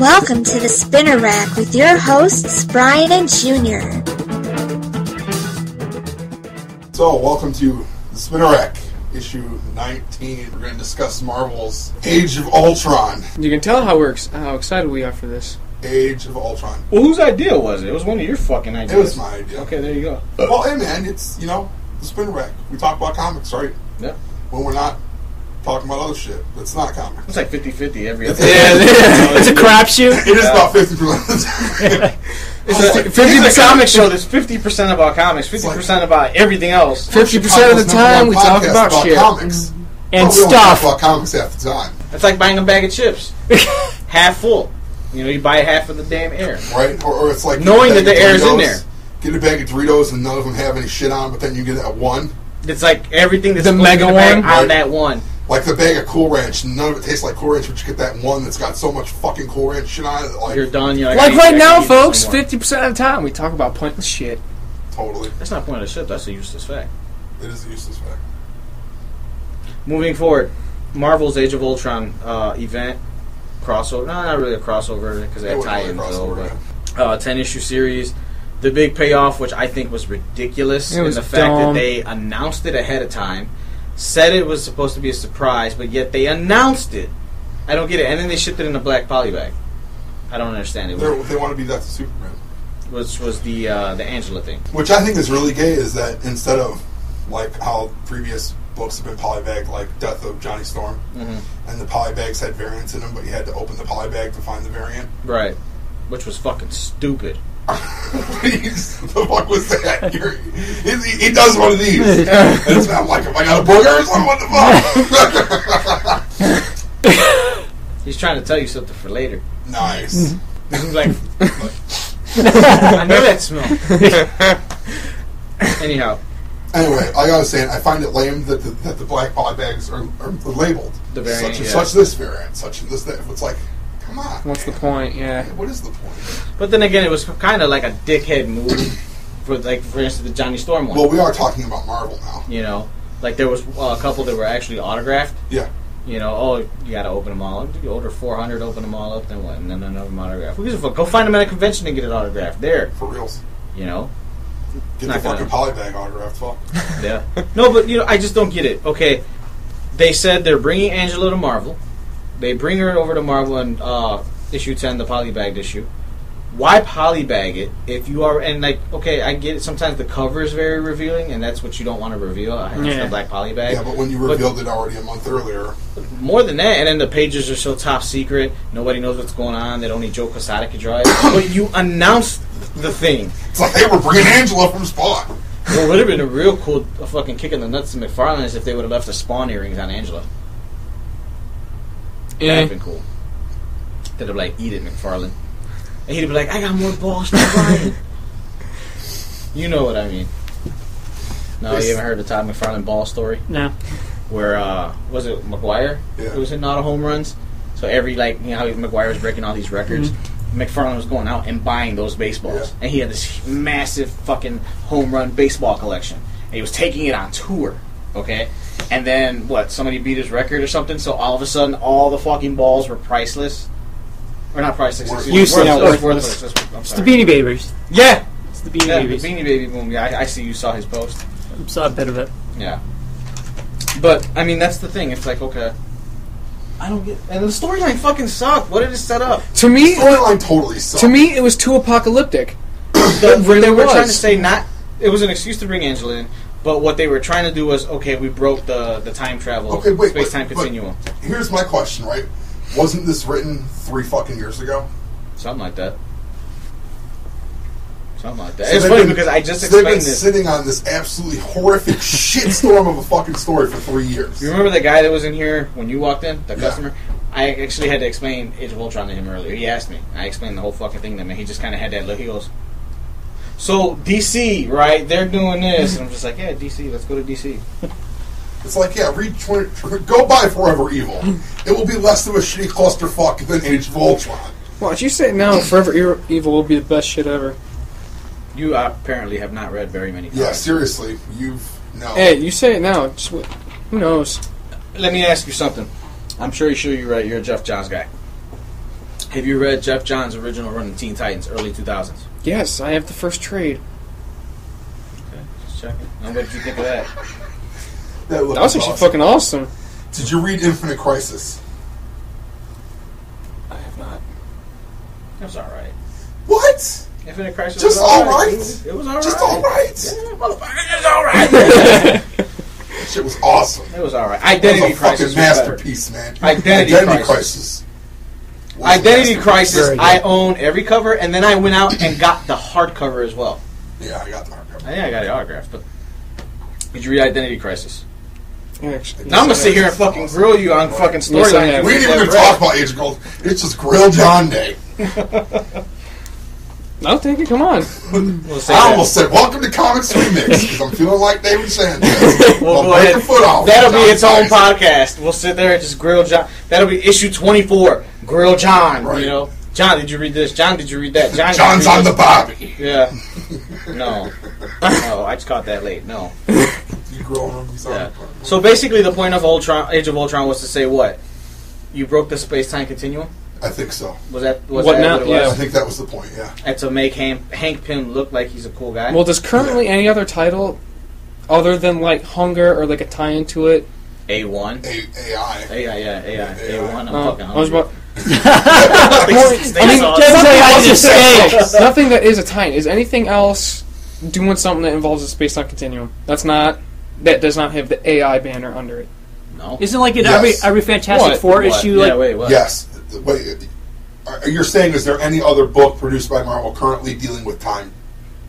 Welcome to the Spinner Rack with your hosts, Brian and Junior. So, welcome to the Spinner Rack, issue 19. We're going to discuss Marvel's Age of Ultron. You can tell how we're ex- how excited we are for this. Age of Ultron. Well, whose idea was it? It was one of your fucking ideas. It was my idea. Okay, there you go. Well, hey man, it's, you know, the Spinner Rack. We talk about comics, right? Yeah. When we're not talking about other shit that's not comics. It's like 50-50 every It's- episode. it's a crapshoot. It is about 50% of the time. It's a, 50 the comic show that's 50% about comics, 50% about everything else. 50% of the time we talk Podcast about shit. comics. And But we don't stuff. talk about comics half the time, It's like buying a bag of chips. half full. You know, you buy half of the damn air. right? Or, or it's like Knowing that the air is in there. Get a bag of Doritos and none of them have any shit on, but then you get that one. It's like everything that's The supposed to be mega in the bag one? on Right. that one. Like the bag of Cool Ranch, none of it tastes like Cool Ranch, but you get that one that's got so much fucking Cool Ranch shit on it. Like, You're done. You're like, Like I- I right can now, eat folks, some 50% of the time we talk about pointless shit. totally. That's not pointless shit. That's a useless fact. It is a useless fact. Moving forward, Marvel's Age of Ultron uh, event crossover. No, not really a crossover because they It had wasn't really tie-ins a though. crossover, But uh, ten issue series. The big payoff, which I think was ridiculous, It in was the fact dumb. that they announced it ahead of time, said it was supposed to be a surprise, but yet they announced it. I don't get it, and then they shipped it in a black poly bag. I don't understand it. They're, they want to be that Superman. Which was the uh, the Angela thing. Which I think is really gay is that instead of like how previous books have been polybagged, like Death of Johnny Storm, Mm-hmm. and the polybags had variants in them, but you had to open the polybag to find the variant. Right. Which was fucking stupid. Please, the fuck was that? You're, he, he does one of these. and it's, I'm like, if I got a booger or something, what the fuck? He's trying to tell you something for later. nice. Mm-hmm. He's like, I know that smell. Anyhow, Anyway, like I was saying, I find it lame that the, that the black polybags are, are labeled. The variant, such and yeah. such this variant, such and this that. It's like, come on. What's the point? Yeah. What is the point? but then again, it was kind of like a dickhead move for, like, for instance, the Johnny Storm one. Well, we are talking about Marvel now. you know, like there was uh, a couple that were actually autographed. Yeah. You know, oh, you got to open them all up. You order 400, open them all up, then what? And then another autograph. Who gives a fuck? Go find them at a convention and get an autograph. there. For reals. You know. Get Not the fucking gonna- polybag autographed. Fuck. Yeah. no, but you know, I just don't get it. Okay, they said they're bringing Angela to Marvel. They bring her over to Marvel in uh, issue ten, the polybagged issue. Why polybag it if you are and like okay, I get it. Sometimes the cover is very revealing, and that's what you don't want to reveal. I have Yeah. the black polybag. Yeah, but when you But- revealed it already a month earlier, More than that, and then the pages are so top secret. Nobody knows what's going on. That only Joe Quesada could draw it. but you announced the thing. it's like, hey, we're bringing Angela from Spawn. It would have been a real cool a fucking kick in the nuts to McFarlane is if they would have left the Spawn earrings on Angela. That'd have been cool. They'd have like, eat it, McFarlane. And he'd be like, I got more balls than Brian. you know what I mean. No, Yes. you haven't heard the Todd McFarlane ball story? No. Where, uh, was it McGwire? Yeah. Who was hitting all the home runs? So every, like, you know how McGwire was breaking all these records? McFarlane was going out and buying those baseballs. Yeah. And he had this massive fucking home run baseball collection. And he was taking it on tour, okay? And then, what, somebody beat his record or something? So all of a sudden, all the fucking balls were priceless. Or not priceless, Worthless. excuse me, Useless. worthless, Worthless. worthless. I'm It's the sorry. Beanie Babies. Yeah! It's the Beanie Yeah, the Babies. Beanie Baby Boom. Yeah, I, I see you saw his post. I saw a bit of it. Yeah. But I mean, that's the thing. It's like okay, I don't get. And the storyline fucking sucked. What did it set up? To me, Storyline totally sucked. to me, it was too apocalyptic. The, It really they were was. trying to say not. It was an excuse to bring Angela in, but what they were trying to do was okay, we broke the the time travel, Okay, wait, space time continuum, Here's my question, right? Wasn't this written three fucking years ago? something like that. Something like that. So it's funny been- because I just so they've been this. sitting on this absolutely horrific shitstorm of a fucking story for three years. You remember the guy that was in here when you walked in, the Yeah. customer? I actually had to explain Age of Ultron to him earlier. He asked me. I explained the whole fucking thing to him, and he just kind of had that look. He goes, "So DC, right? They're doing this." And I'm just like, "Yeah, DC. Let's go to DC." It's like, yeah, read 20, go buy Forever Evil. It will be less of a shitty clusterfuck than Age of Ultron. Watch you say it now. Forever E- Evil will be the best shit ever. You apparently have not read very many. Comics. Yeah, seriously, you've no. Hey, you say it now. Just, wh- who knows? let me ask you something. I'm sure you sure you read. You're a Geoff Johns guy. Have you read Geoff Johns' original run of Teen Titans, early 2000s? Yes, I have the first trade. Okay, just checking. And what did you think of that? That, That was actually fucking awesome. Did you read Infinite Crisis? I have not. It was all right. What? Infinite Crisis. Just was all right. right? It was, it was all right. Just all right. Yeah, motherfucker, it's all right. That shit was awesome. it was all right. That Identity was a Crisis fucking was better. masterpiece, man. Identity Crisis. Crisis. Was a Identity. Crisis. I own every cover, and then I went out and got the hardcover as well. Yeah, I got the hardcover. I think I got it autographed, but did you read Identity Crisis? Actually, Now I'm gonna sit here and fucking grill you on fucking Yes, storylines. We didn't even talk about Age of Gold. It's just Grill John Day. No, thank you. Come on. We'll say I that. almost said, "Welcome to Comics Remix," because I'm feeling like David Sanchez. We'll Well, go break ahead. your foot off. That'll be John its own podcast. We'll sit there and just grill John. That'll be issue 24. Grill John. Right. You know, John, did you read this? John, did you read that? John, did John's you read on the this? Bobby. Yeah. No. No, I just caught that late. No. You growing on these Yeah. So basically, the point of Ultron, Age of Ultron, was to say what? You broke the space-time continuum. I think so. Was that was What that now? what it Yeah. I was? think that was the point. Yeah. And to make Hank, Hank Pym look like he's a cool guy. Well, does currently any other title, other than like Hunger or like a tie into it? A one. A- AI. AI, yeah, AI, AI. A one. I'm Uh, fucking I was hungry. about Steak I mean, sauce. just- something I else is say. say nothing that is a tie. Is anything else doing something that involves a space time continuum? That's not that does not have the AI banner under it. no. Isn't like in Yes. every every Fantastic What? Four What? issue Yeah, like wait, what? Yes. Wait. Are- You're saying is there any other book produced by Marvel currently dealing with time?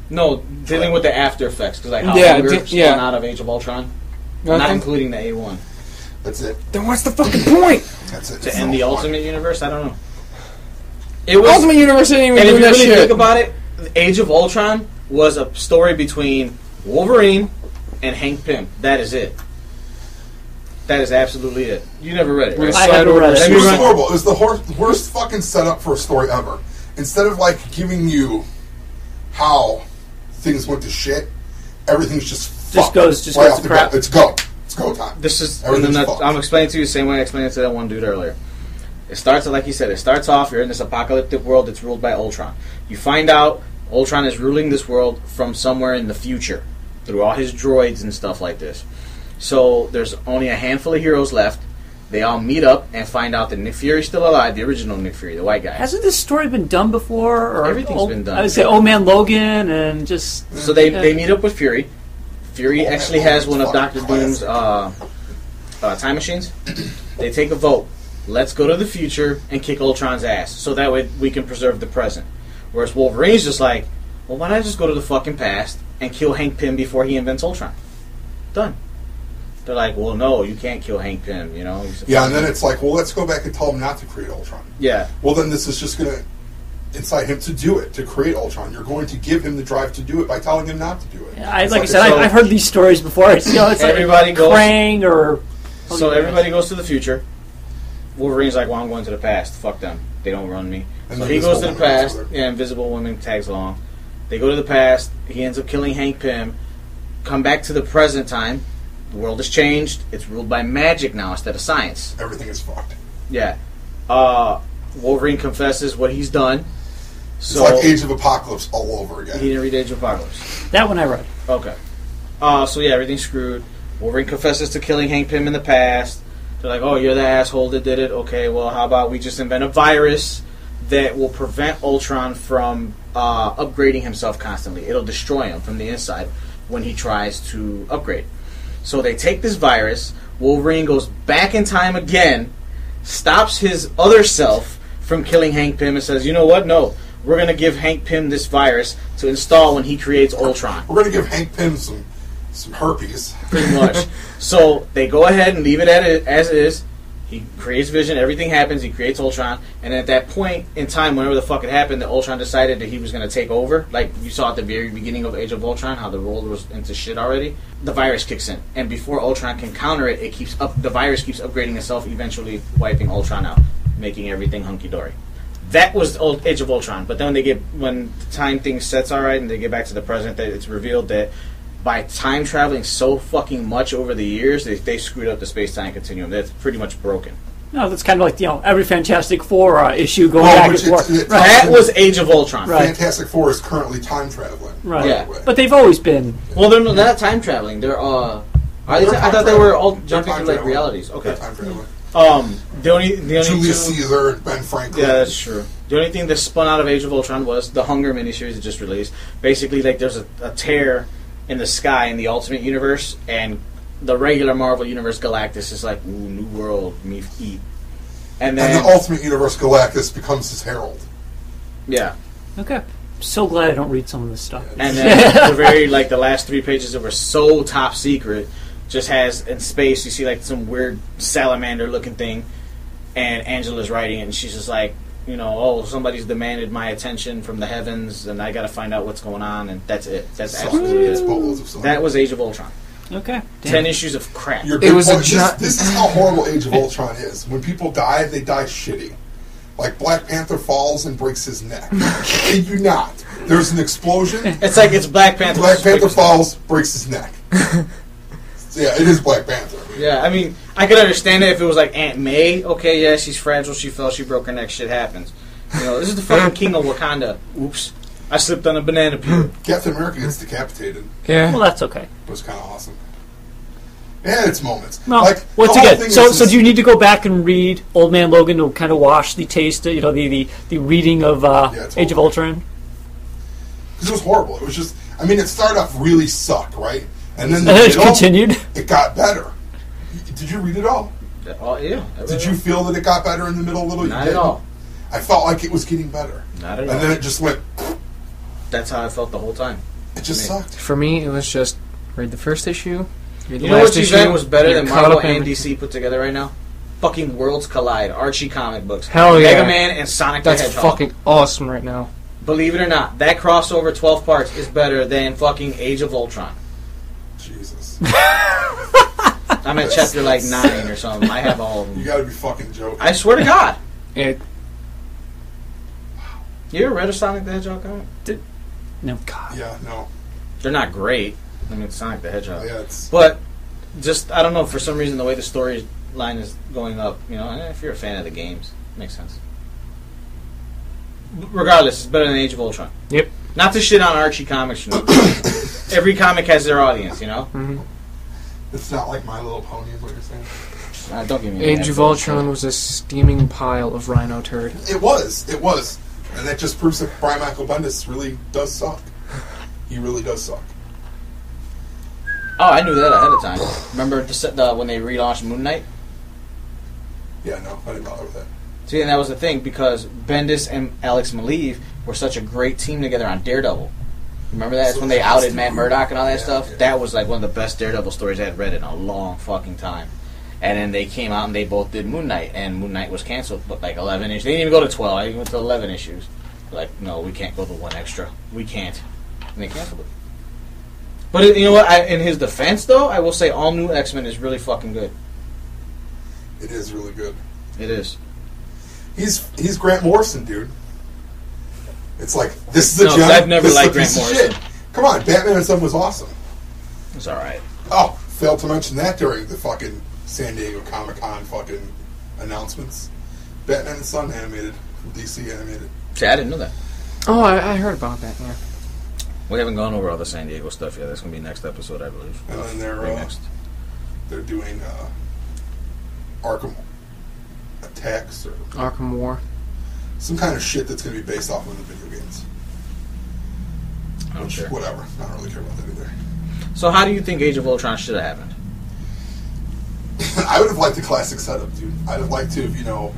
No, dealing with the after effects because like how Yeah, Hunger di- yeah. out of Age of Ultron, not including the A one That's it. Then what's the fucking point? That's it. to It's end no the fun. Ultimate Universe. I don't know. It was, Ultimate Universe ain't even and if you that really shit. think about it, Age of Ultron was a story between Wolverine and Hank Pym. That is it. That is absolutely it. You never read it, We're right? I slide haven't read it. It was horrible. It was the hor- worst fucking setup for a story ever. Instead of like giving you how things went to shit, everything's just fucked goes- just right goes off to the crap. go. It's go. It's go time. This is Everything's and then. I'm explaining to you the same way I explained it to that one dude earlier. It starts like you said. It starts off. You're in this apocalyptic world that's ruled by Ultron. You find out Ultron is ruling this world from somewhere in the future through all his droids and stuff like this. So there's only a handful of heroes left. They all meet up and find out that Nick Fury's still alive, the original Nick Fury, the white guy. hasn't this story been done before? Or Everything's old- been done. I would say Old Man Logan and just So they, Yeah. they meet up with Fury. Fury Oh, actually that has one of Doctor Doom's uh, uh, time machines. They take a vote. Let's go to the future and kick Ultron's ass, so that way we can preserve the present. Whereas Wolverine's just like, well, why not just go to the fucking past and kill Hank Pym before he invents Ultron? Done. They're like, well, no, you can't kill Hank Pym. You know. He's Yeah, and then it's like, well, let's go back and tell him not to create Ultron. yeah. Well, then this is just going to incite him to do it, to create Ultron. You're going to give him the drive to do it by telling him not to do it. I, It's like I said, so- I, I've heard these stories before. It's you know, it's Everybody like goes- Krang or So everybody goes to the future. Wolverine's like, well, I'm going to the past. Fuck them. They don't run me. And so he goes to the past. goes with her. Yeah, Invisible Woman tags along. They go to the past. He ends up killing Hank Pym. Come back to the present time. The world has changed. It's ruled by magic now instead of science. Everything is fucked. Yeah. Uh, Wolverine confesses what he's done. It's like Age of Apocalypse all over again. he didn't read Age of Apocalypse. that one I read. Okay. Uh, so yeah, everything's screwed. Wolverine confesses to killing Hank Pym in the past. They're like, "Oh, you're the asshole that did it." Okay, well, how about we just invent a virus that will prevent Ultron from uh, upgrading himself constantly? It'll destroy him from the inside when he tries to upgrade. So they take this virus. Wolverine goes back in time again, stops his other self from killing Hank Pym, and says, "You know what? No, we're gonna give Hank Pym this virus to install when he creates Ultron." We're going to give Hank Pym some some herpes. pretty much. so they go ahead and leave it at it as is. He creates Vision. Everything happens. He creates Ultron, and at that point in time, whenever the fuck it happened, that Ultron decided that he was going to take over. Like you saw at the very beginning of Age of Ultron, how the world was into shit already. The virus kicks in, and before Ultron can counter it, it keeps up. The virus keeps upgrading itself, eventually wiping Ultron out, making everything hunky dory. That was Age of Ultron. But then when they get when the time thing sets all right, and they get back to the present, that it's revealed that by time traveling so fucking much over the years, they, they screwed up the space time continuum. That's pretty much broken. No, that's kind of like you know every Fantastic Four uh, issue going Well, back and forth. it's- it's- right. That was Age of Ultron. Right. Fantastic Four is currently time traveling. Right. Yeah. But they've always been. Well, they're they're not time traveling. They're uh. I, They're I time thought they were all jumping time to like realities. Okay. time traveling. Um. The only the only Julius two- Caesar and Ben Franklin. Yeah, that's true. The only thing that spun out of Age of Ultron was the Hunger miniseries that just released. Basically, like there's a, a tear in the sky in the Ultimate Universe, and the regular Marvel Universe Galactus is like, ooh, new world, me eat. And and then, the Ultimate Universe Galactus becomes his herald. yeah, Okay. So glad I don't read some of this stuff. and then the very like the last three pages that were so top secret just has in space you see like some weird salamander looking thing, and Angela's writing it, and she's just like. You know, oh, somebody's demanded my attention from the heavens, and I got to find out what's going on, and that's it. That's Sucks. absolutely it. boatloads of stuff. That was Age of Ultron. Okay. Damn. Ten issues of crap. Your It big was a point- gi- this, this is how horrible Age of Ultron is. When people die, they die shitty. Like Black Panther falls and breaks his neck. Kid you not. There's an explosion. It's like it's Black Panther. Black Panther falls, breaks his neck. So, yeah, it is Black Panther. Yeah, I mean, I could understand it if it was like Aunt May. Okay, yeah, she's fragile. She fell. She broke her neck. Shit happens. You know, this is the fucking king of Wakanda. Oops, I slipped on a banana peel. Captain America gets decapitated. Yeah. Well, that's okay. It was kind of awesome. Yeah, it's moments. No, like, once again, so so do you need to go back and read Old Man Logan to kind of wash the taste, you know, the the, the reading of uh, Yeah, Age of. Ultron? Because it was horrible. It was just, I mean, it started off really suck, right? And then And the then it's middle, continued. it got better. Did you read it all? Uh, oh yeah. Did you it. feel that it got better in the middle a little? You Not at all. I felt like it was getting better. Not at And all. then it just went, That's how I felt the whole time. it just Me. sucked. For me, it was just read the first issue. Read the You know last which issue. event was better than caught Marvel and DC put together right now? Fucking Worlds Collide, Archie comic books. Hell yeah. Mega Man and Sonic That's the Hedgehog. fucking awesome right now. Believe it or not, that crossover 12 parts is better than fucking Age of Ultron. Jesus. I'm at chapter like 9 or something. I have all of them. You them. gotta be fucking joking. I swear to God. It. You ever read a Sonic the Hedgehog comic? no, God. yeah, no. They're not great. I mean, it's Sonic the Hedgehog. Yeah, it's. But just, I don't know, for some reason, the way the storyline is going up, you know, eh, if you're a fan of the games, makes sense. Regardless, it's better than Age of Ultron. Yep. Not to shit on Archie comics, you know. Every comic has their audience, you know. hmm It's not like My Little Pony, is what you're saying. Uh, don't give me Age that of bullshit. Ultron was a steaming pile of rhino turd. It was. It was. And that just proves that Brian Michael Bendis really does suck. He really does suck. Oh, I knew that ahead of time. Remember the, se- the, when they relaunched Moon Knight? Yeah, no, I didn't bother with that. See, and that was the thing because Bendis and Alex Maleev were such a great team together on Daredevil. Remember that? That's when they outed Matt Murdock and all that Yeah, stuff. yeah. That was like one of the best Daredevil stories I had read in a long fucking time. And then they came out and they both did Moon Knight, and Moon Knight was canceled, but like eleven issues. They didn't even go to twelve. I went to eleven issues. Like, no, we can't go to one extra. We can't, and they canceled it. But it, you know what? I, in his defense, though, I will say all new X Men is really fucking good. It is really good. It is. He's he's Grant Morrison, dude. It's like this is a No, 'cause gem. I've never this is a liked Grant piece of Morrison. shit. Come on, Batman and Son was awesome. It's all right. Oh, failed to mention that during the fucking San Diego Comic Con fucking announcements. Batman and Son animated DC animated. See, I didn't know that. Oh, I, I heard about that. Yeah. We haven't gone over all the San Diego stuff yet. That's gonna be next episode, I believe. And then they're, uh, next. They're doing uh, Arkham Attacks or Arkham War. Some kind of shit that's going to be based off of the video games. I don't Which, care. whatever. I don't really care about that either. So, how do you think Age of Ultron should have happened? I would have liked the classic setup, dude. I'd have liked to have, you know,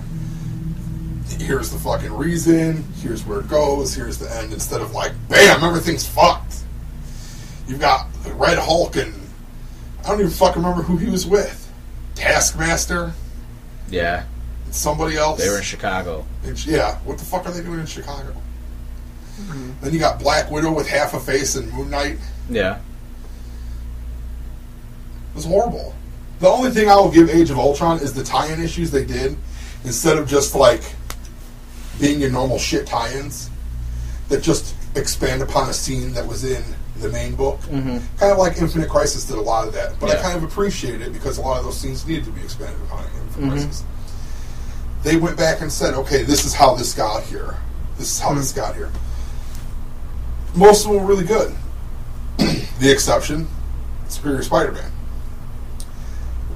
here's the fucking reason, here's where it goes, here's the end, instead of like, bam, everything's fucked. You've got the Red Hulk and I don't even fucking remember who he was with. Taskmaster, Yeah, somebody else. they were in Chicago. It's- yeah, what the fuck are they doing in Chicago? Then you got Black Widow with half a face and Moon Knight. Yeah, It was horrible. The only thing I will give Age of Ultron is the tie-in issues they did, instead of just like being your normal shit tie-ins that just expand upon a scene that was in the main book. Mhm. Kind of like Infinite Crisis did a lot of that, but I kind of appreciate it because a lot of those scenes needed to be expanded upon in Infinite Mhm. Crisis. They went back and said, okay, this is how this got here. This is how this hmm. got here. Most of them were really good. the exception, Superior Spider-Man.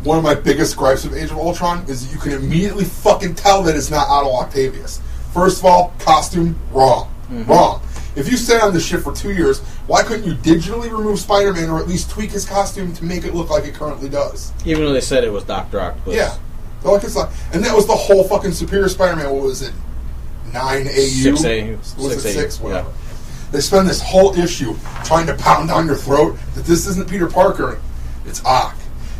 One of my biggest gripes of Age of Ultron is that you can immediately fucking tell that it's not Otto Octavius. First of all, costume wrong, mm-hmm. wrong. If you stay on this ship for two years, why couldn't you digitally remove Spider-Man or at least tweak his costume to make it look like it currently does? Even though they said it was Doctor Octopus. Yeah, like it's like, and that was the whole fucking Superior Spider-Man. What was it? Nine AU. Six AU. Was it Six AU, six? Whatever. yeah. They spend this whole issue trying to pound down your throat that this isn't Peter Parker. It's Ock.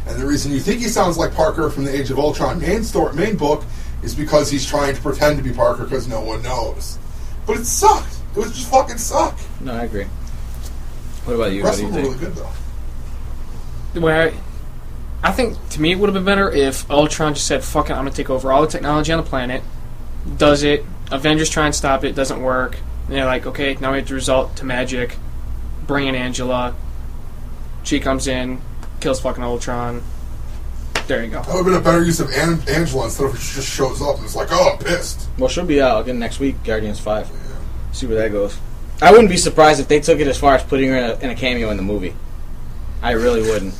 And the reason you think he sounds like Parker from the Age of Ultron main story, main book is because he's trying to pretend to be Parker because no one knows. But it sucked. It was just fucking suck. No, I agree. What about you? The What do you think? really good though. Where I think to me it would have been better if Ultron just said, "Fuck it, I'm gonna take over all the technology on the planet." Does it? Avengers try and stop it. Doesn't work. And they're like, "Okay, now we have to resort to magic. Bring in Angela." She comes in, kills fucking Ultron. There you go. That would have been a better use of An- Angela instead of she just shows up and is like, "Oh, I'm pissed." Well, she'll be out again next week. Guardians Five. See where that goes. I wouldn't be surprised if they took it as far as putting her in a, in a cameo in the movie. I really wouldn't.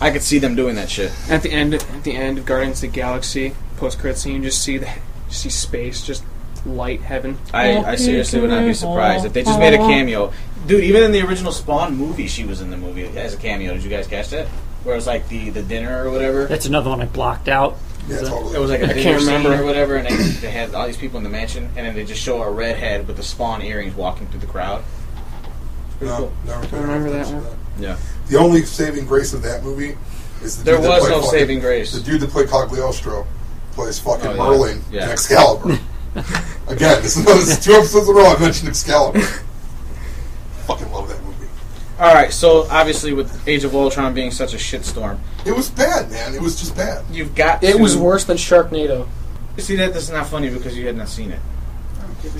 I could see them doing that shit. At the end, at the end of Guardians of the Galaxy post credit scene, you just see the see space, just light heaven. I, I seriously would not be surprised if they just made a cameo. Dude, even in the original Spawn movie, she was in the movie as a cameo. Did you guys catch that? Where it was like the, the dinner or whatever. That's another one I blocked out. Yeah, Is totally. It was like a I dinner can't scene remember. or whatever, and they, they had all these people in the mansion, and then they just show a redhead with the Spawn earrings walking through the crowd. It's pretty no, cool. never paid remember that attention to one. Yeah. The only saving grace of that movie is the There dude that was played no fucking- saving grace. The dude that played Cagliostro plays fucking Oh, yeah. Merlin Yeah. in Excalibur. Again, this is, this is two episodes in a row I mentioned Excalibur. fucking love that movie. All right, so obviously with Age of Ultron being such a shitstorm, It was bad, man. It was just bad. you've got It to, was worse than Sharknado. You see that that's not funny because you had not seen it.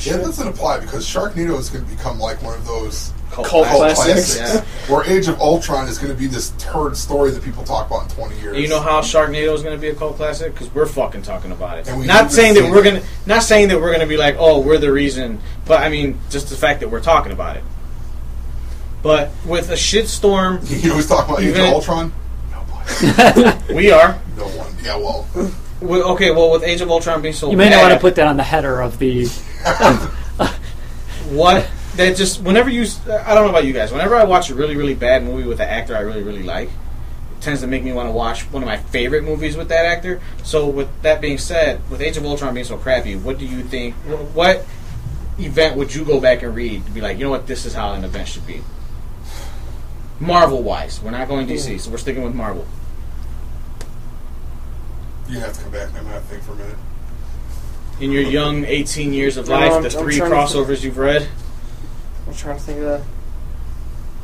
Yeah, that doesn't apply because Sharknado is going to become like one of those Cult cult classics. Yeah. where Age of Ultron is going to be this turd story that people talk about in 20 years. And you know how Sharknado is going to be a cult classic? Because we're fucking talking about it. Not saying that we're gonna, not saying that we're gonna be like, oh, we're the reason. But I mean, just the fact that we're talking about it. But with a shitstorm, You always talk talking about Age Even- of Ultron? Nobody. we are. no one. Yeah, well, With, okay, well, with Age of Ultron being so You may bad, not want to put that on the header of the. what that just whenever you I don't know about you guys. Whenever I watch a really really bad movie with an actor I really really like, it tends to make me want to watch one of my favorite movies with that actor. So with that being said, with Age of Ultron being so crappy, what do you think? What event would you go back and read to be like, you know what, this is how an event should be? Marvel wise, we're not going DC, so we're sticking with Marvel. you have to come back. I'm going to have to think for a minute. In your young 18 years of life, I'm- the I'm three crossovers you've read, I'm trying to think of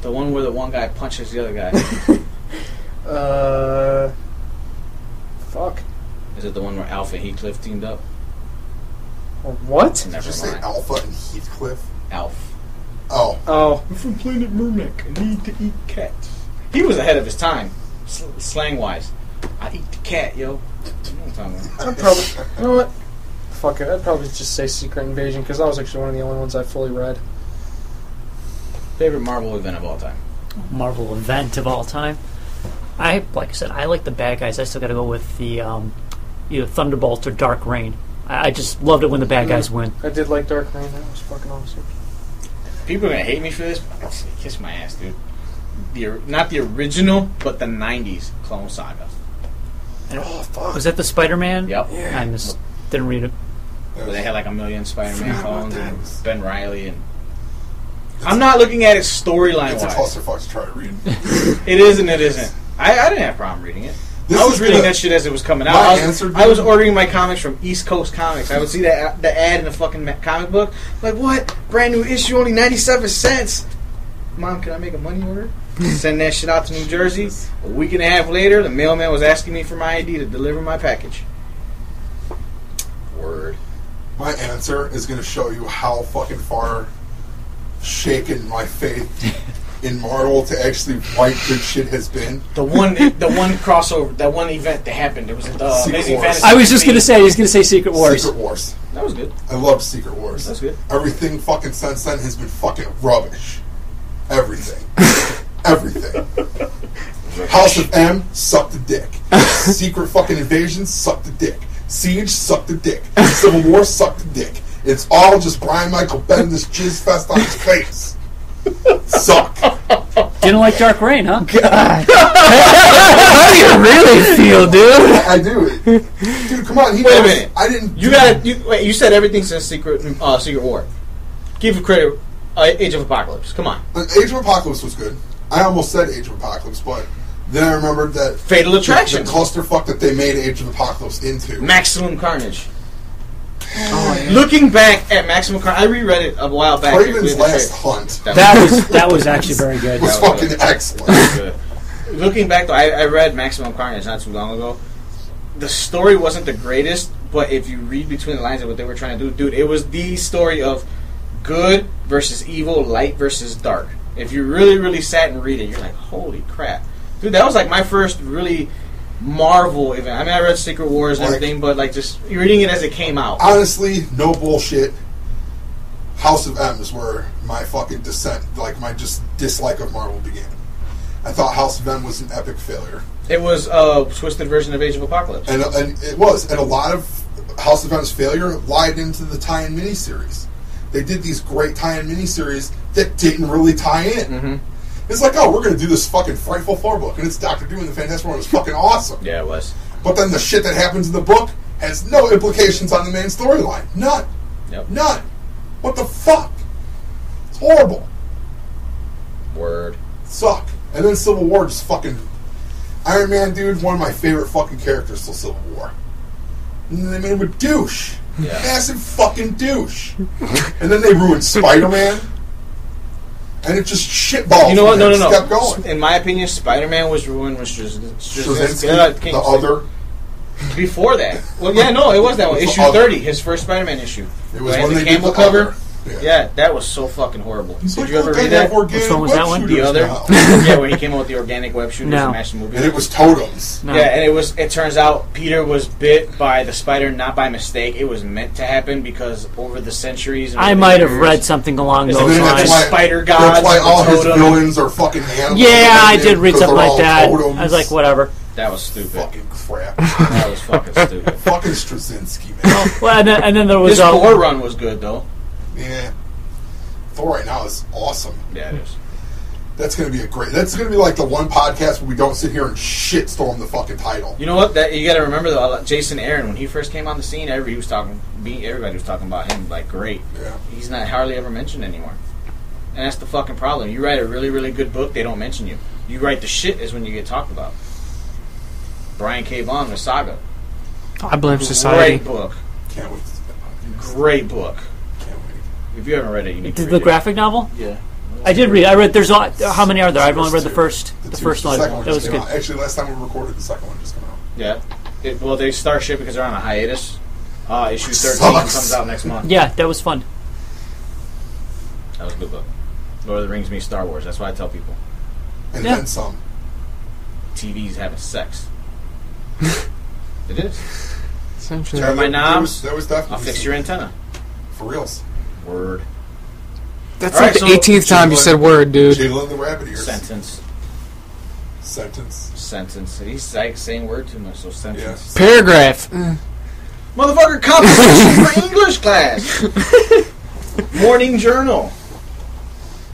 the one where the one guy punches the other guy. Uh, fuck. is it the one where Alpha and Heathcliff teamed up? What? Did Never you say mind. Alpha and Heathcliff? Alf. Oh, Oh, I'm from planet Melmac. I need to eat cats. He was ahead of his time, sl- slang wise. I eat the cat, yo. You know what I'm talking probably. You know what? Fuck it. I'd probably just say Secret Invasion because that was actually one of the only ones I fully read. Favorite Marvel event of all time. Marvel event of all time. I like I said, I like the bad guys. I still got to go with the um, either Thunderbolt or Dark Reign. I, I just loved it when the bad guys win. I did like Dark Reign. That was fucking awesome. People are gonna hate me for this. but Kiss my ass, dude. The or- not the original, but the '90s Clone Saga. Oh fuck. Was that the Spider-Man? Yep. I missed, didn't read it. Where they had like a million Spider-Man Forgot about clones and. Ben Reilly and. I'm not looking at it storyline it's a wise. clusterfuck to try to read. It is and it isn't. I, I didn't have a problem reading it. This I was reading the- that shit as it was coming out. I was, answer, I was ordering my comics from East Coast Comics. I would see that the ad in the fucking comic book. Like, what? Brand new issue, only 97 cents. Mom, can I make a money order? Send that shit out to New Jersey. A week and a half later, the mailman was asking me for my ID to deliver my package. Word. My answer is going to show you how fucking far shaken my faith in Marvel to actually write good shit has been. The one, the one crossover, that one event that happened. It was the Secret Amazing Wars. Fantasy. I was just gonna say, I was gonna say Secret Wars. Secret Wars. that was good. I love Secret Wars. That's good. Everything fucking since then has been fucking rubbish. Everything. Everything. House of M, sucked the dick. Secret fucking invasion, sucked the dick. Siege, sucked the dick. Civil War, sucked the dick. It's all just Brian Michael Bendis jizz fest on his face. Suck. Didn't like Dark Reign, huh? God. How do you really feel, dude? I do. Dude, come on. He Wait a knows- minute. I didn't. You got you wait. You said everything since Secret uh, Secret War. Give credit. Uh, Age of Apocalypse. Come on. Age of Apocalypse was good. I almost said Age of Apocalypse, but then I remembered that Fatal Attraction. the clusterfuck that they made Age of Apocalypse into. Maximum Carnage. Looking back at Maximum Carnage, I reread it a while back. Kraven's Last tra- Hunt That was that was actually very good. was That was fucking good. excellent. good. Looking back, though, I, I read Maximum Carnage not too long ago. The story wasn't the greatest, but if you read between the lines of what they were trying to do, dude, it was the story of good versus evil, light versus dark. If you really, really sat and read it, you're like, holy crap, dude, that was like my first really Marvel event. I mean, I read Secret Wars and Like- everything, but like just reading it as it came out. Honestly, no bullshit. House of M is where my fucking descent, like my just dislike of Marvel began. I thought House of M was an epic failure, It was a twisted version of Age of Apocalypse. and and it was, and a lot of House of M's failure lied into the tie-in miniseries. They did these great tie-in miniseries that didn't really tie in. Mhm. It's like, oh, we're gonna do this fucking frightful four book, and it's Doctor Doom and the Fantastic Four. and It's fucking awesome. Yeah, it was. But then the shit that happens in the book has no implications on the main storyline. None. Yep. None. What the fuck? It's horrible. Word. Suck. And then Civil War just fucking. Iron Man, dude, one of my favorite fucking characters till Civil War. And then they made him a douche. Yeah. Massive fucking douche. and then they ruined Spider Man. And it just shitballs. You know what? No, no, no. Kept going. In my opinion, Spider-Man was ruined with Straczynski. Uh, the King- other. Before that. Well, yeah, no, it was that one. Issue 30, his first Spider-Man issue. It was when the they did camel the cover. Other. Yeah. Yeah, that was so fucking horrible. He's Did like, you ever read that? Which one was that one? The other? now." yeah, when he came out with the organic web shooters No. and matched the movie. and it was totems. No. Yeah, and it was. It turns out Peter was bit by the spider not by mistake. It was meant to happen because over the centuries. And I over the might have read something along Is those it- And then that's lines. why- spider That's gods why all his villains are fucking animals. Yeah, I did read something they're like that. totems. I was like, whatever. That was stupid. fucking crap. That was fucking stupid. fucking Straczynski, man. Well, and then, and then there was His uh, Thor run was good though. Yeah. Thor right now is awesome. Yeah, it is. That's gonna be a great. That's gonna be like the one podcast where we don't sit here and shitstorm the fucking title. You know what? That you got to remember though. Jason Aaron when he first came on the scene, everybody was talking. be- Everybody was talking about him like great. Yeah. He's not hardly ever mentioned anymore, and that's the fucking problem. You write a really really good book, they don't mention you. You write the shit is when you get talked about. Brian K. Vaughan, the Saga, I blame society. great book, Can't wait. great book. Can't wait. If you haven't read it, you need to the, read the it. graphic novel. Yeah, I did read. I read. There's a, how many are there? I've only read the first. The, two- first the one. second one That just was came good. out. Actually, last time we recorded, the second one just came out. yeah. It, well, they start shit because they're on a hiatus. Uh, issue thirteen Sucks. comes out next month. Yeah, that was fun. That was a good book. Lord of the Rings meets Star Wars. That's why I tell people. And Yeah. then some. TV's having sex. it is. Essentially. Turn my knobs. There was, there was definitely I'll fix your antenna. for reals. Word. That's All like right, the so- 18th time you said word, dude. Jalen the rabbit ears. Sentence. Sentence. Sentence. He's like saying word too much, so sentence. Paragraph. Mm. Motherfucker, composition for English class. Morning journal.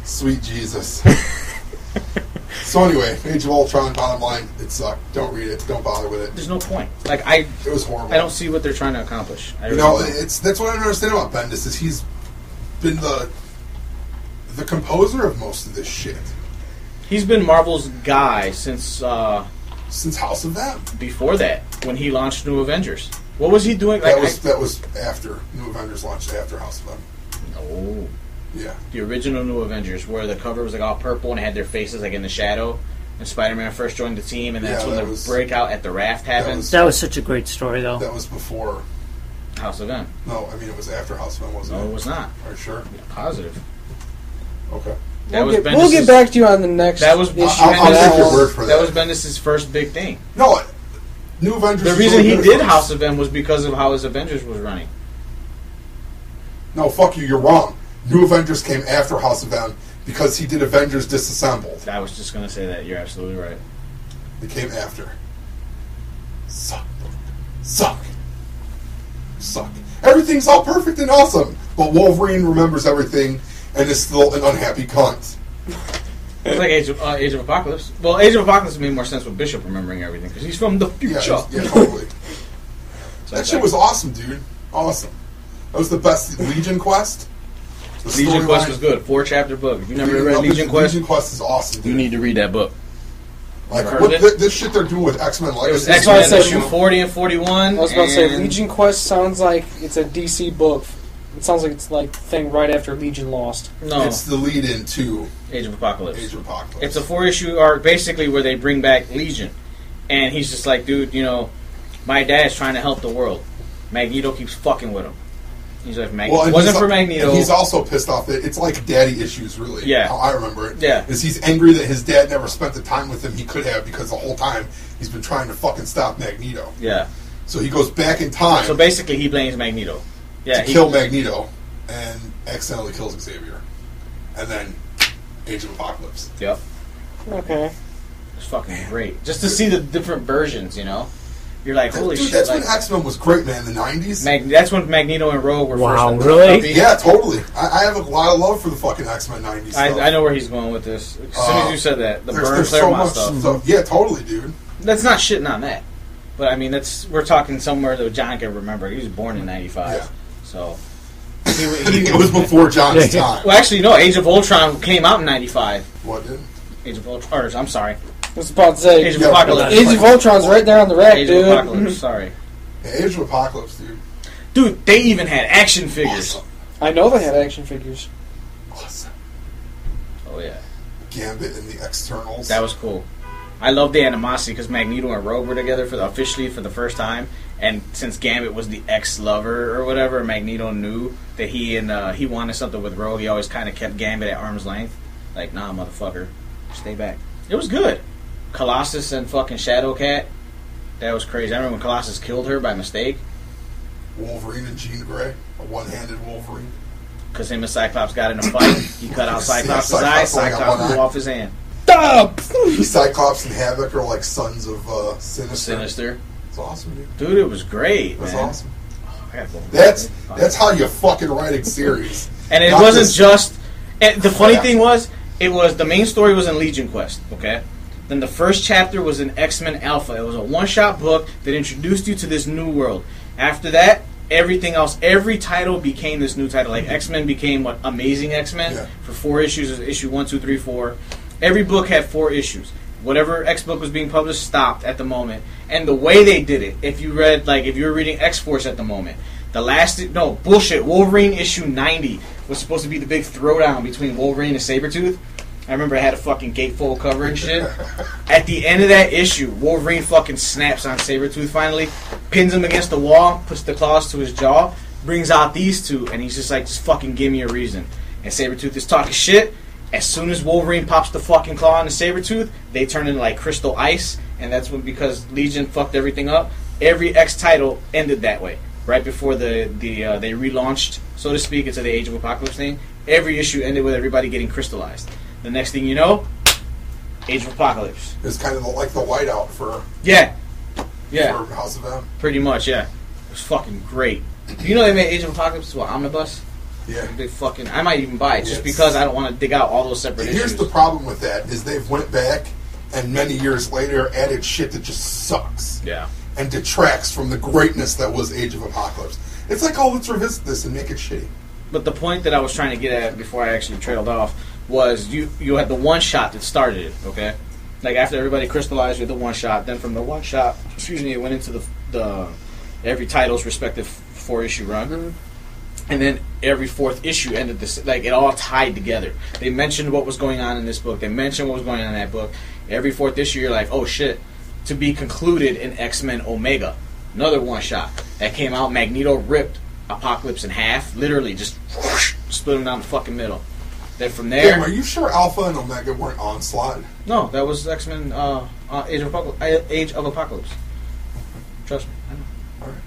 Sweet Jesus. so anyway, Age of Ultron. Bottom line, it sucked. Don't read it. Don't bother with it. There's no point. Like I, It was horrible. I don't see what they're trying to accomplish. I You really know, don't. it's that's what I don't understand about Bendis is he's been the the composer of most of this shit he's been Marvel's guy since uh, since House of M. before that when he launched New Avengers. What was he doing? Like, That was I- that was after New Avengers launched after House of M. oh. Yeah, the original New Avengers, where the cover was like all purple and had their faces like in the shadow. And Spider-Man first joined the team, and that's Yeah, when that the was- breakout at the raft happened. was- That was such a great story, though. that was before. House of M. No, I mean it was after House of M, wasn't it? No, it? it was not. Are you sure? Positive. Okay. That we'll, was get, Bendis' we'll get back to you on the next That was issue. I'll, I'll take your one. word for that that. was Bendis' first big thing. no, New Avengers. The was reason really he good did at first. House of M was because of how his Avengers was running. No, fuck you. You're wrong. New Avengers came after House of M because he did Avengers Disassembled. I was just gonna say that. You're absolutely right. It came after. Suck. Suck. Suck. Everything's all perfect and awesome, but Wolverine remembers everything and is still an unhappy cunt. It's like Age of, uh, Age of Apocalypse. Well, Age of Apocalypse made more sense with Bishop remembering everything because he's from the future. yeah, totally. So that shit was awesome, dude. Awesome. That was the best Legion Quest. Legion Quest storyline- was good. Four chapter book. If you never read Legion Quest, Legion Quest is awesome. Dude. you need to read that book. Like heard what of it? thi- this shit they're doing with X Men Legacy. X why I Men said- issue forty and forty one. I was about to say Legion Quest sounds like it's a DC book. It sounds like it's like the thing right after Legion Lost. No, It's the lead in to Age of Apocalypse. Age of Apocalypse. It's a four issue arc basically where they bring back Legion. And he's just like, dude, you know, my dad's trying to help the world. Magneto keeps fucking with him. He's like, Mag- Well, and wasn't for Magneto. and he's also pissed off that it's like daddy issues, really. Yeah. how I remember it. Yeah. is he's angry that his dad never spent the time with him he could have because the whole time he's been trying to fucking stop Magneto. yeah. So he goes back in time So basically, he blames Magneto. Yeah, to he, kill Magneto and accidentally kills Xavier, and then Age of Apocalypse. Yep. Okay. It's fucking great. Just to see the different versions, you know? You're like, holy Dude, shit. that's Like, when X Men was great, man. In the nineties. Mag- that's when Magneto and Rogue were Wow, first. really? puppy. Yeah, totally. I, I have a lot of love for the fucking X Men nineties. I, I know where he's going with this. As soon Uh, as you said that, the There's, Burn there's so Claremont much stuff. stuff. Yeah, totally, dude. That's not shitting on that. But I mean, that's we're talking somewhere that John can remember. He was born in '95, Yeah. so. I think it was before John's time. Well, actually, no. Age of Ultron came out in '95. What did? Age of Ultron. I'm sorry. I was about to say Age of Yeah, Apocalypse. Age of Ultron's right there on the rack, Age dude. of Apocalypse. Sorry, Yeah, Age of Apocalypse, dude. dude. They even had action figures. Awesome. I know they had action figures. Awesome. Oh yeah, Gambit and the X-Ternals. that was cool. I love the animosity because Magneto and Rogue were together for the, officially for the first time, and since Gambit was the ex-lover or whatever, Magneto knew that he and uh, he wanted something with Rogue. He always kind of kept Gambit at arm's length, like, nah, motherfucker, stay back. It was good. Colossus and fucking Shadowcat, that was crazy. I remember when Colossus killed her by mistake Wolverine and Jean Grey, a one-handed Wolverine. because him and Cyclops got in a fight. He cut out Yeah, Cyclops' Cyclops eyes. Cyclops one blew eye. off his hand. Stop! Cyclops and Havoc are like sons of uh, Sinister. Sinister, It's awesome, dude. dude, it was great. That's man. awesome. I. That's that's how you fucking write a series. And it Not wasn't this just. And the funny crap. thing was, it was the main story was in Legion Quest. Okay. Then the first chapter was in X Men Alpha. It was a one-shot book that introduced you to this new world. After that, everything else, every title became this new title. Like mm-hmm. X Men became what Amazing X Men Yeah. for four issues. was Issue one, two, three, four. Every book had four issues. Whatever X book was being published stopped at the moment. And the way they did it, if you read like if you were reading X Force at the moment, the last no bullshit. Wolverine issue ninety was supposed to be the big throwdown between Wolverine and Sabretooth. I remember I had a fucking gatefold cover and shit. At the end of that issue, Wolverine fucking snaps on Sabretooth finally, pins him against the wall, puts the claws to his jaw, brings out these two, and he's just like, just fucking give me a reason. And Sabretooth is talking shit. As soon as Wolverine pops the fucking claw on the Sabretooth, they turn into like crystal ice, and that's when because Legion fucked everything up, every X title ended that way. Right before the, the uh, they relaunched, so to speak, into the Age of Apocalypse thing, every issue ended with everybody getting crystallized. The next thing you know, Age of Apocalypse. It's kind of like the whiteout for, Yeah. Yeah, for House of M. pretty much, yeah. It was fucking great. You know they made Age of Apocalypse what, omnibus? Yeah. They fucking I might even buy it just Yes. because I don't want to dig out all those separate Here's issues. the problem with that is they've went back and many years later added shit that just sucks yeah. and detracts from the greatness that was Age of Apocalypse. It's like, oh, let's revisit this and make it shitty. But the point that I was trying to get at before I actually trailed off was you you had the one shot that started it, okay? Like after everybody crystallized, you had the one shot. Then from the one shot, excuse me, it went into the the every title's respective four issue run. Mm-hmm. And then every fourth issue ended this like it all tied together. They mentioned what was going on in this book. They mentioned what was going on in that book. Every fourth issue, you're like, oh shit, to be concluded in X Men Omega, another one shot that came out. Magneto ripped Apocalypse in half, literally just whoosh, split him down the fucking middle. Then from there, Damn, are you sure Alpha and Omega weren't Onslaught? no, that was X Men uh, uh, Age of Apocalypse. Age of Apocalypse. Trust me. I know. Alright.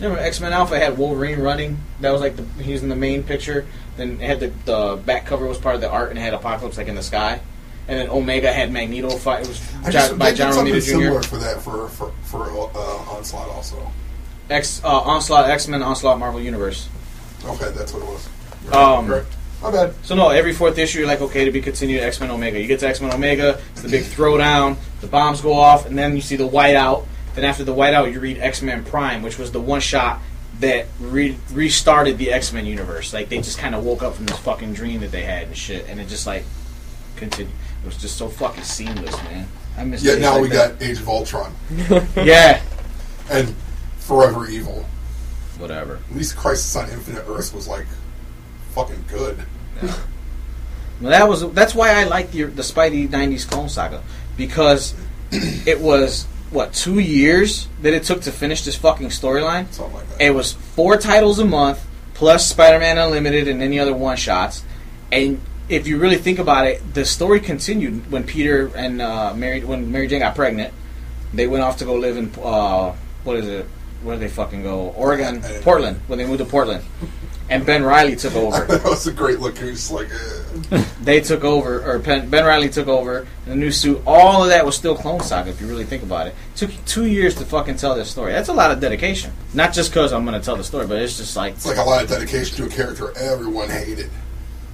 Remember X Men Alpha had Wolverine running. That was like the he was in the main picture. Then it had the the back cover was part of the art and it had Apocalypse like in the sky. And then Omega had Magneto fight. It was I John, just, by they did John something Romita Jr. similar for that for for, for uh, Onslaught also. X uh, Onslaught X Men Onslaught Marvel Universe. Okay, that's what it was. Um, Right. My bad. So no, every fourth issue you're like, okay, to be continued X Men Omega. You get to X Men Omega, it's the big throwdown, the bombs go off, and then you see the whiteout. Then after the whiteout, you read X Men Prime, which was the one shot that re- restarted the X Men universe. Like they just kind of woke up from this fucking dream that they had and shit, and it just like continued. It was just so fucking seamless, man. I miss. Yeah, now like we that. got Age of Ultron yeah, and Forever Evil. whatever. At least Crisis on Infinite Earth was like fucking good. Well, that was that's why I like the the Spidey '90s Clone Saga because it was what two years that it took to finish this fucking storyline. Something like that. It was four titles a month plus Spider-Man Unlimited and any other one shots. And if you really think about it, the story continued when Peter and uh, Mary when Mary Jane got pregnant. They went off to go live in uh, what is it? Where did they fucking go? Oregon, Portland. When they moved to Portland, and Ben Reilly took over. that was a great look. He was like, eh. they took over, or Ben, ben Reilly took over in the new suit. All of that was still Clone Saga, if you really think about it. it took two years to fucking tell this story. That's a lot of dedication. Not just because I'm going to tell the story, but it's just like it's like a lot of dedication to a character everyone hated.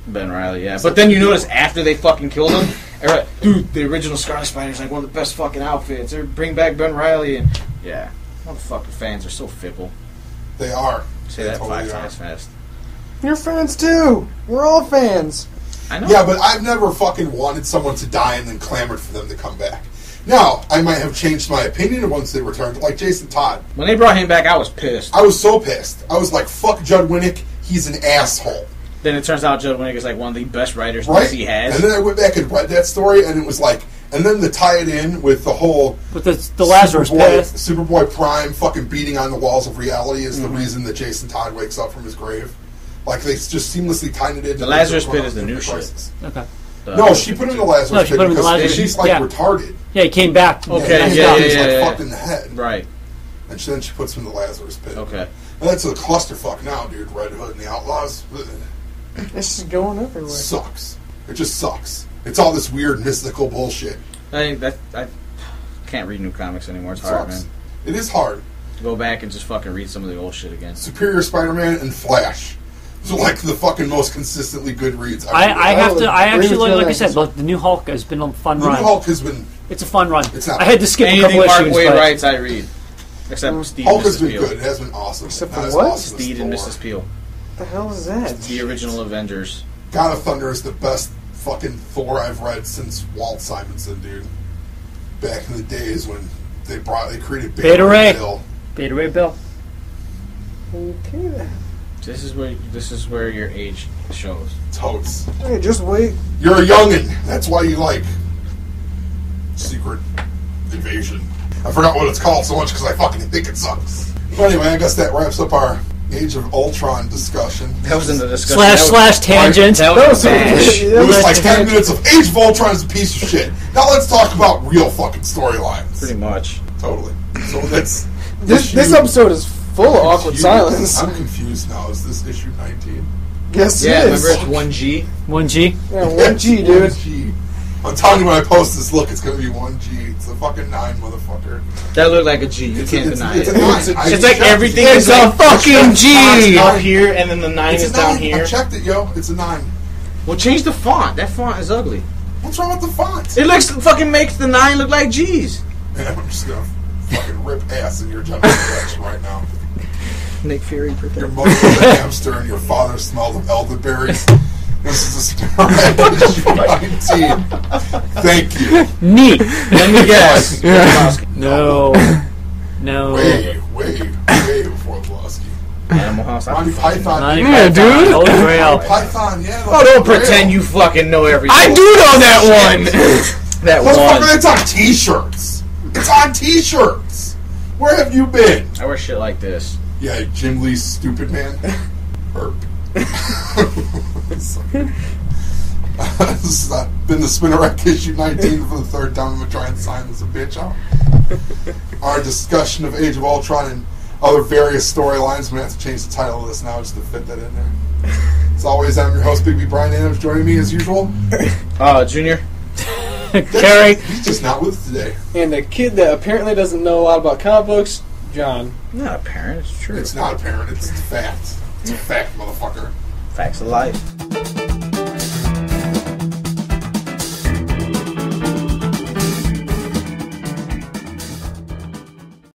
Ben Reilly, yeah. But then you notice after they fucking killed him, everybody, dude, the original Scarlet Spider's like one of the best fucking outfits. Or bring back Ben Reilly, and yeah, motherfucking fans are so fickle. They are. Say They that totally five times fast. You're fans too. We're all fans. I know. Yeah, but I've never fucking wanted someone to die and then clamored for them to come back. Now, I might have changed my opinion once they returned, like Jason Todd. when they brought him back, I was pissed. I was so pissed. I was like, fuck Judd Winick, he's an asshole. Then it turns out Judd Winick is like one of the best writers Right? DC has. And then I went back and read that story, and it was like, and then to tie it in with the whole With the, the Lazarus Superboy. Superboy Prime fucking beating on the walls of reality is Mm-hmm. the reason that Jason Todd wakes up from his grave. Like they just seamlessly tied it in. The Lazarus Pit is the new shit. Okay. The- No, she put him in the Lazarus No, she Pit put in the because Lazarus she's like yeah. retarded. Yeah, he came back. Okay, And yeah, he's yeah, like yeah, fucked yeah. in the head. Right. And then she puts him in the Lazarus Pit. Okay. And that's a clusterfuck now, dude. Red Hood and the Outlaws. Ugh. This is going everywhere. sucks. It just sucks. It's all this weird mystical bullshit. I that I can't read new comics anymore. It's It hard, sucks. man. It is hard. Go back and just fucking read some of the old shit again. Superior Spider-Man and Flash. So like the fucking most consistently good reads. I've I, I have to. I actually with like, you like I said, look, the new Hulk has been a fun The New. Hulk has been It's a fun run. It's not- I had to skip a Anything couple Mark issues. Waid but writes, I read. Except Mm. Steve Hulk has Mrs. been Peel. good. It has been awesome. Except Not for as what? awesome as Steed and Thor. Mrs. Peel. What the hell is that? The original Avengers. God of Thunder is the best fucking Thor I've read since Walt Simonson, dude. Back in the days when they brought they created Beta Ray. Bill. Beta Ray Bill. Okay then. This is where this is where your age shows. Totes. Hey, just wait. You're a youngin. That's why you like Secret Invasion. I forgot what it's called so much because I fucking think it sucks. But anyway, I guess that wraps up our Age of Ultron discussion. That was in the discussion. Slash That was- slash tangent. That That was was a bash. that It was was like 10 minutes of Age of Ultron is a piece of shit. Now let's talk about real fucking storylines. Pretty much. Totally. So that's. This, this issue- episode is full of awkward confused. silence. I'm confused now. Is this issue 19? Yes, Yeah, it is. remember it's one G. One G. Yeah, one G, dude. 1G. I'm telling you when I post this, look, it's going to be 1G. It's a fucking 9, motherfucker. That looked like a G. You It's, can't a, it's, deny it's it. a 9. It's a- I It's like everything It's is a like fucking G. up here, and then the nine It's is a down 9. here. I checked it, yo. It's a 9. Well, change the font. That font is ugly. What's wrong with the font? It looks fucking makes the nine look like G's. Man, I'm just going to fucking rip ass in your general direction right now. Nick Fury Your protect. mother was a hamster and your father smelled of elderberries. This is a story issue 19. Thank you. Neat. Let me guess. No. No. Way, way, way before Lebowski. Animal House. Monty Python. Not dude. even- Yeah, dude. Holy Grail. Python, yeah. Oh, don't pretend you fucking know everything. I do know that one. that Motherfucker, one. it's on t-shirts. It's on t-shirts. Where have you been? I wear shit like this. Yeah, Jim Lee's stupid man. Burp. this has been the Spinner Rack issue 19 for the third time. I'm going to try and sign this a bitch out. Our discussion of Age of Ultron and other various storylines. I'm going to have to change the title of this now just to fit that in there. As always, I'm your host, Big B. Brian Adams. Joining me as usual. Uh, Junior. Cary. He's just not with us today. And the kid that apparently doesn't know a lot about comic books, Jon. Not apparent. It's true. It's not apparent. It's a fact. It's a fact, motherfucker. Facts of life.